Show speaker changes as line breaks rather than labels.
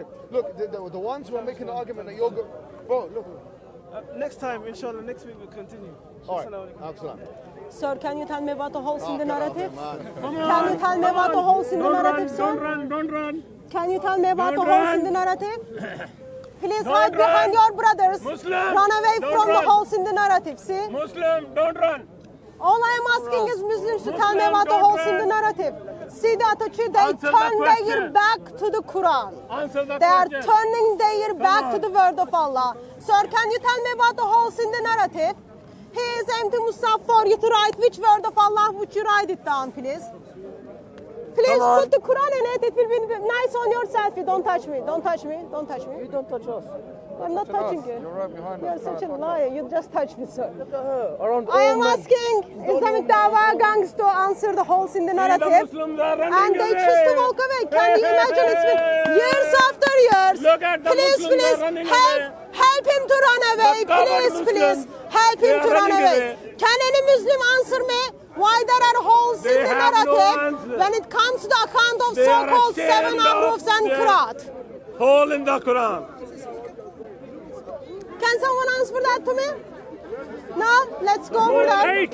okay. Look, the, the, the ones who are making the argument that you're, go- bro, look.
Uh, next time, inshallah, next week we'll continue.
All right.
Sir, can you tell me about the holes in the
Oh, get out
narrative? Can you tell me about the holes in the narrative,
run, don't
sir?
run, don't run.
Can you tell me about the holes in the narrative? Please
Don't
hide behind
run.
your brothers.
Muslim,
Run away from the
run.
holes in the narrative, see?
Muslim, don't run.
All I am asking is Muslims to tell me about the
run.
the narrative. See the attitude, they
Answer the
turn their
question.
back to the Quran.
Answer the
They are
question.
turning their back to the word of Allah. Sir, can you tell me about the holes in the narrative? He is empty Musaf for you to write which word of Allah would you write it down, please? Please
on.
put the Quran in it. It will be nice on your selfie. Don't touch me. Don't touch me. Don't touch me.
You don't touch us.
I'm not touching you.
You're right behind
You're
us.
such a liar. You just touched me, sir.
Look at her. Around
I am
men.
asking Islamic Dawah gangs to answer the holes in the narrative. And they choose to walk away. Can you imagine it's been years after years?
Look at the
please,
Muslims
please, help,
away.
help him to run away. Please, please, help him to run away.
away.
Can any Muslim answer me why there are holes
They
in the
no
when it comes to the account of so-called seven Amrufs and Kurat?
Hole in the Quran.
Can someone answer that to me? No? Let's go over that.